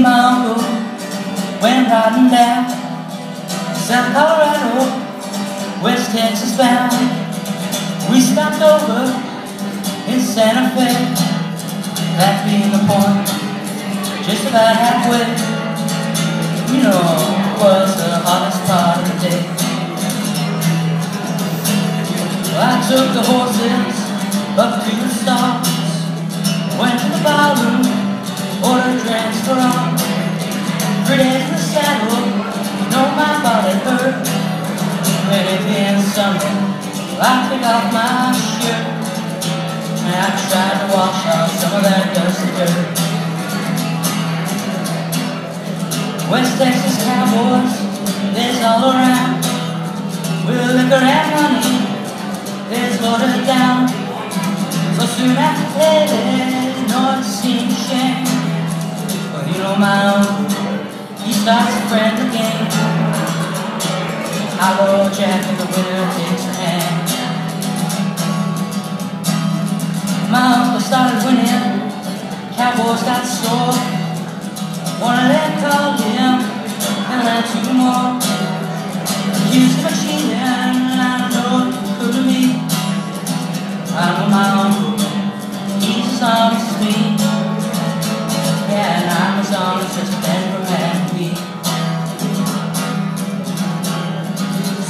and my uncle went riding down South Colorado, West Texas bound. We stopped over in Santa Fe, that being the point, just about halfway. You know, it was the hottest part of the day. Well, I took the horses up to the stars, Days in the saddle, you know my body hurt. When it been summer, I took off my shirt. And I tried to wash off some of that dusty dirt. West Texas cowboys, there's all around. With liquor and money, there's loaded down. So soon after no it seems shame friend again. Hollow Jack and the winner takes a hand. My uncle started winning. Cowboys got sore. One of them called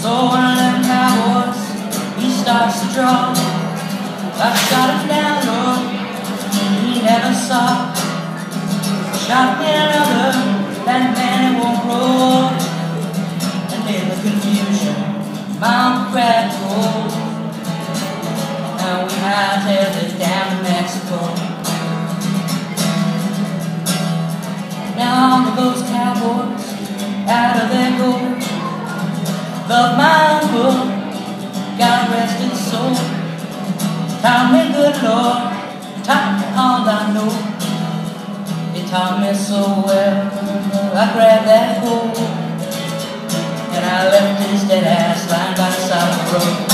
So one of them cowboys, he starts to draw. I shot him down, Lord, he never saw. Shot me another, that man it won't roll. And in the confusion, Mount grabbed hold. Now we hightailed it down to Mexico. Now those cowboys God rest his soul. Taught me good Lord, taught me all I know. He taught me so well, I grabbed that gold. And I left his dead ass lying by the side of the road.